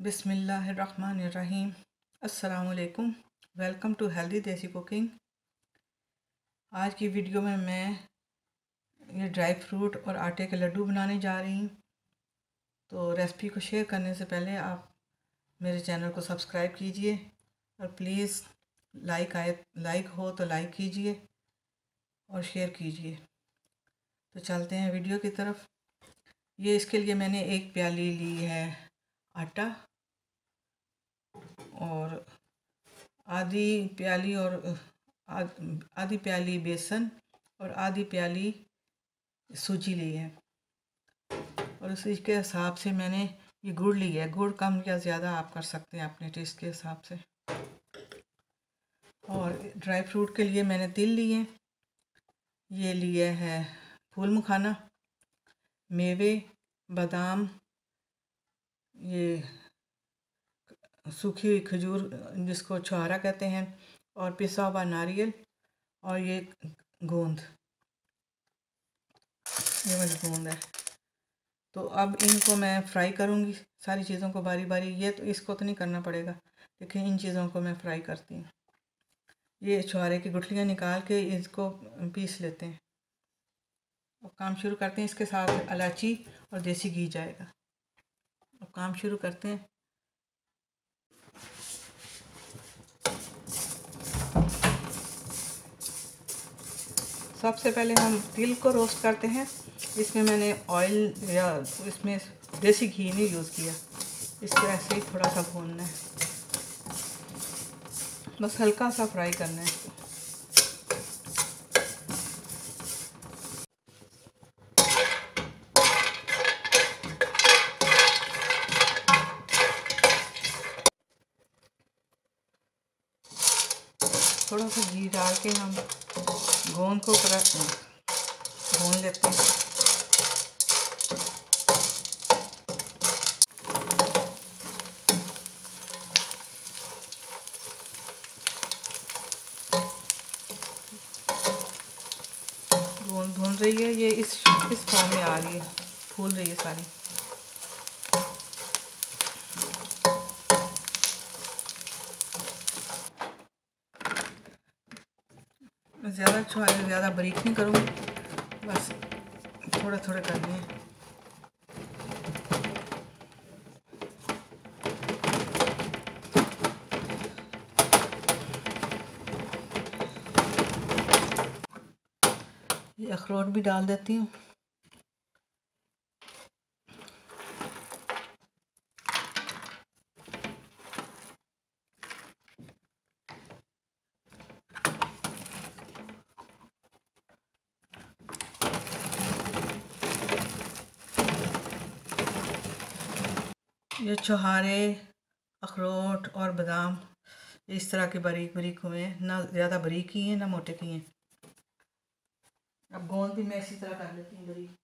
बिसमीम अस्सलाम welcome to healthy desi cooking. आज की वीडियो में मैं ये ड्राई फ्रूट और आटे के लड्डू बनाने जा रही हूँ। तो रेसिपी को शेयर करने से पहले आप मेरे चैनल को सब्सक्राइब कीजिए और प्लीज़ लाइक आए, लाइक हो तो लाइक कीजिए और शेयर कीजिए। तो चलते हैं वीडियो की तरफ़। ये इसके लिए मैंने एक प्याली ली है आटा। और आधी प्याली और आधी प्याली बेसन और आधी प्याली सूजी ली है। और उसी के हिसाब से मैंने ये गुड़ लिया है। गुड़ कम या ज़्यादा आप कर सकते हैं अपने टेस्ट के हिसाब से। और ड्राई फ्रूट के लिए मैंने तिल लिए ये लिए है फूल मखाना मेवे, बादाम, ये सूखी हुई खजूर, जिसको छुहारा कहते हैं, और पिसा हुआ नारियल और ये गोंद। ये वाली गोंद है। तो अब इनको मैं फ्राई करूँगी, सारी चीज़ों को बारी बारी। ये तो इसको तो नहीं करना पड़ेगा, लेकिन इन चीज़ों को मैं फ्राई करती हूँ। ये छुहारे की गुठलियाँ निकाल के इसको पीस लेते हैं। और काम शुरू करते हैं इसके साथ इलायची और देसी घी जाएगा। अब काम शुरू करते हैं। सबसे पहले हम तिल को रोस्ट करते हैं। इसमें मैंने ऑयल या इसमें देसी घी नहीं यूज़ किया। इसको ऐसे ही थोड़ा सा भूनना है। बस हल्का सा फ्राई करना है। इसको थोड़ा सा घी डाल के हम गोंद को भून लेते हैं। गोंद भून रही है, ये इस इस फॉर्म में आ रही है, फूल रही है सारी। ज़्यादा छुआई ज़्यादा बारीक नहीं करूँगी। बस थोड़ा थोड़ा करने हैं अखरोट भी डाल देती हूँ। ये छुहारे अखरोट और बादाम, इस तरह के बारीक बारीक हुए हैं। ना ज़्यादा बारीक ही हैं, ना मोटे की हैं। अब गोंद भी मैं इसी तरह कर लेती हूँ बारीक।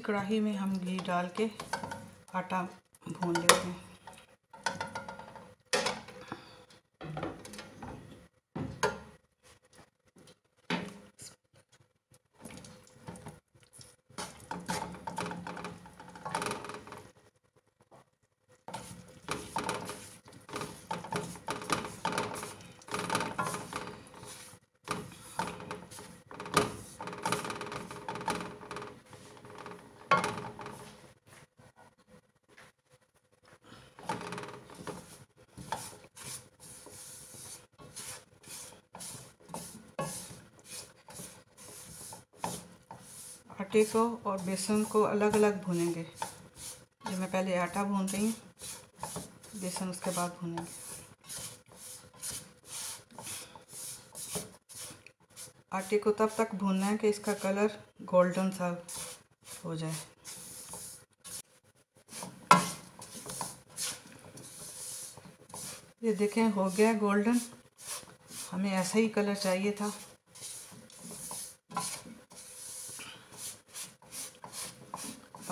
इसी कढ़ाई में हम घी डाल के आटा भून लेते हैं। आटे को और बेसन को अलग अलग भूनेंगे। जो मैं पहले आटा भून रही हूँ, बेसन उसके बाद भूनेंगे। आटे को तब तक भूनना है कि इसका कलर गोल्डन सा हो जाए। ये देखें, हो गया गोल्डन। हमें ऐसा ही कलर चाहिए था।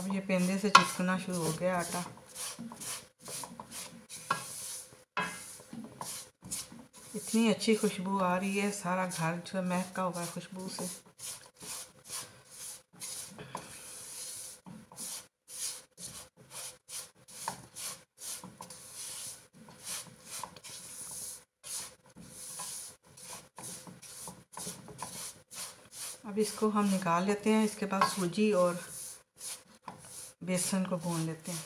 ये पेंदे से चिपकना शुरू हो गया आटा। इतनी अच्छी खुशबू आ रही है, सारा घर जो है महका हुआ है खुशबू से। अब इसको हम निकाल लेते हैं, इसके बाद सूजी और बेसन को भून लेते हैं।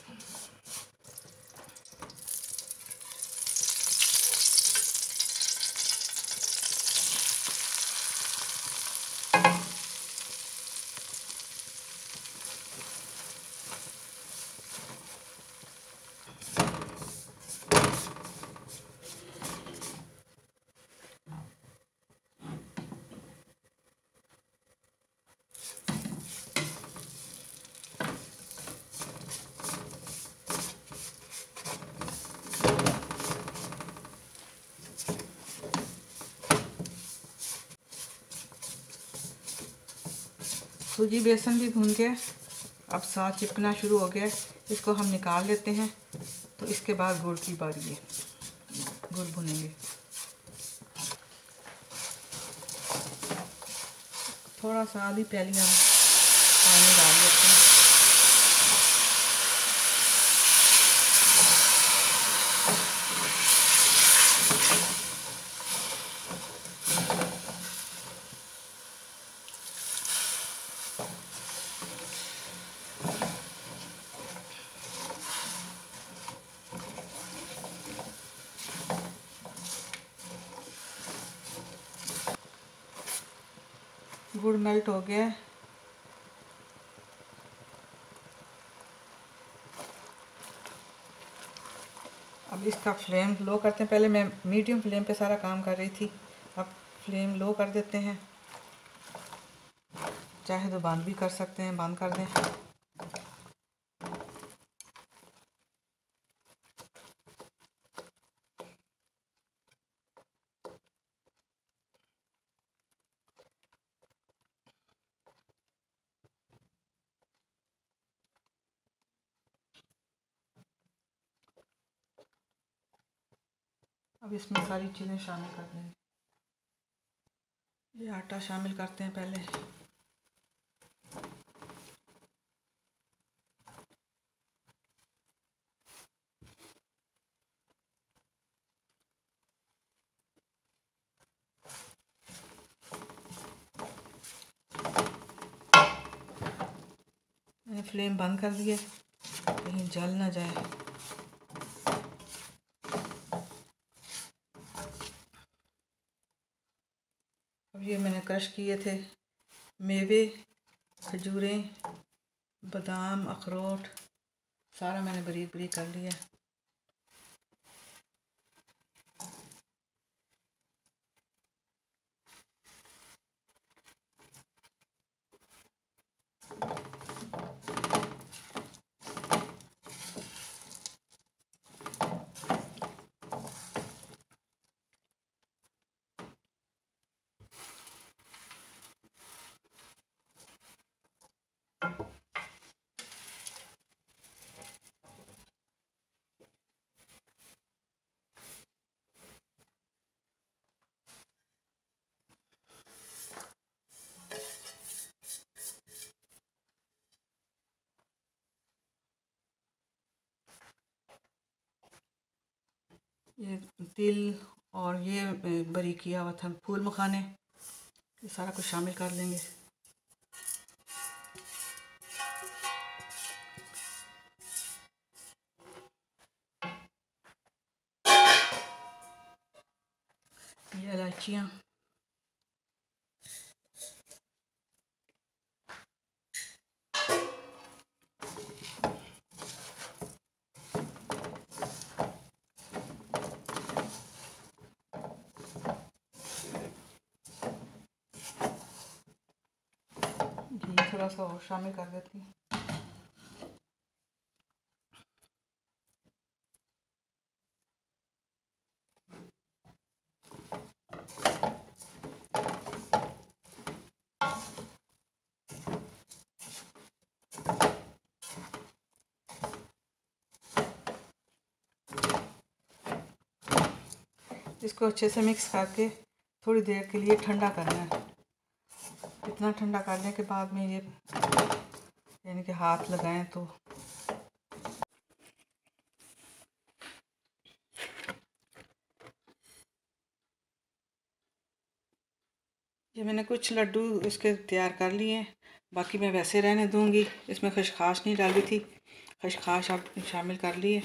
सूजी बेसन भी भून के अब साथ चिपकना शुरू हो गया इसको हम निकाल लेते हैं। तो इसके बाद गुड़ की बारी है। गुड़ भुनेंगे। थोड़ा सा आधी प्याली हम पानी डाल देते हैं। गुड़ मेल्ट हो गया। अब इसका फ्लेम लो करते हैं। पहले मैं मीडियम फ्लेम पे सारा काम कर रही थी। अब फ्लेम लो कर देते हैं। चाहे तो बंद भी कर सकते हैं, बंद कर दें। अब इसमें सारी चीज़ें शामिल कर देंगे। ये आटा शामिल करते हैं पहले। मैंने फ्लेम बंद कर दिए, कहीं जल ना जाए अब ये मैंने क्रश किए थे। मेवे खजूरें बादाम अखरोट सारा मैंने बरीक बरीक कर लिया। ये तिल और ये बरी किया हुआ था, फूल मखाने, ये सारा कुछ शामिल कर लेंगे। ये इलायचियाँ। थोड़ा सा और शामिल कर देती हूँ। इसको अच्छे से मिक्स करके थोड़ी देर के लिए ठंडा करना है। इतना ठंडा करने के बाद में ये यानी कि हाथ लगाएँ तो ये मैंने कुछ लड्डू इसके तैयार कर लिए बाकी मैं वैसे रहने दूँगी। इसमें खशखाश नहीं डाली थी। खशखाश आप शामिल कर लिए।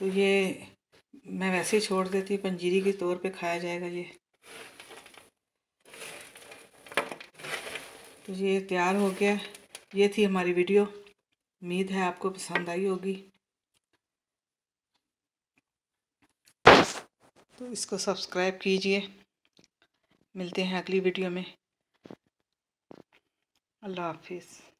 तो ये मैं वैसे ही छोड़ देती पंजीरी के तौर पे खाया जाएगा ये। तो ये तैयार हो गया। ये थी हमारी वीडियो। उम्मीद है आपको पसंद आई होगी। तो इसको सब्सक्राइब कीजिए। मिलते हैं अगली वीडियो में। अल्लाह हाफिज़।